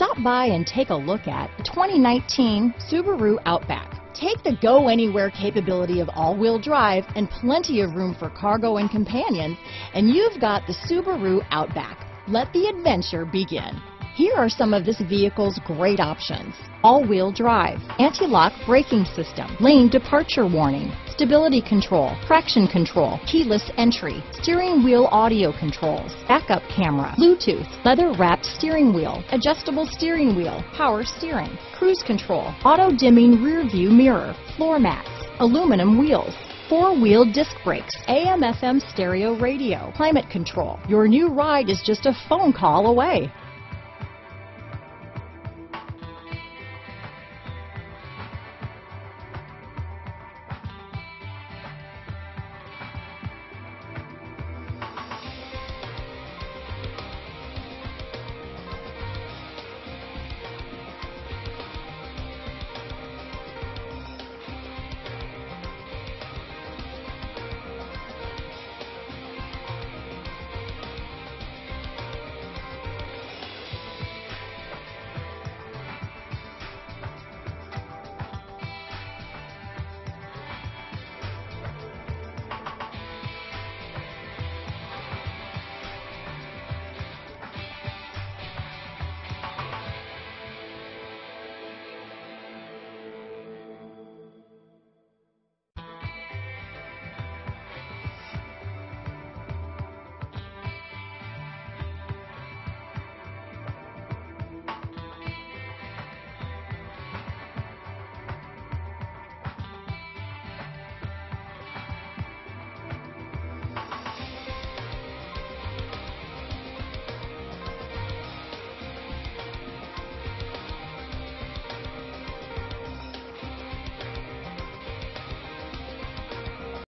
Stop by and take a look at the 2019 Subaru Outback. Take the go anywhere capability of all-wheel drive and plenty of room for cargo and companions, and you've got the Subaru Outback. Let the adventure begin. Here are some of this vehicle's great options. All-wheel drive, anti-lock braking system, lane departure warning, stability control, traction control, keyless entry, steering wheel audio controls, backup camera, Bluetooth, leather wrapped steering wheel, adjustable steering wheel, power steering, cruise control, auto dimming rear view mirror, floor mats, aluminum wheels, four-wheel disc brakes, AM FM stereo radio, climate control. Your new ride is just a phone call away.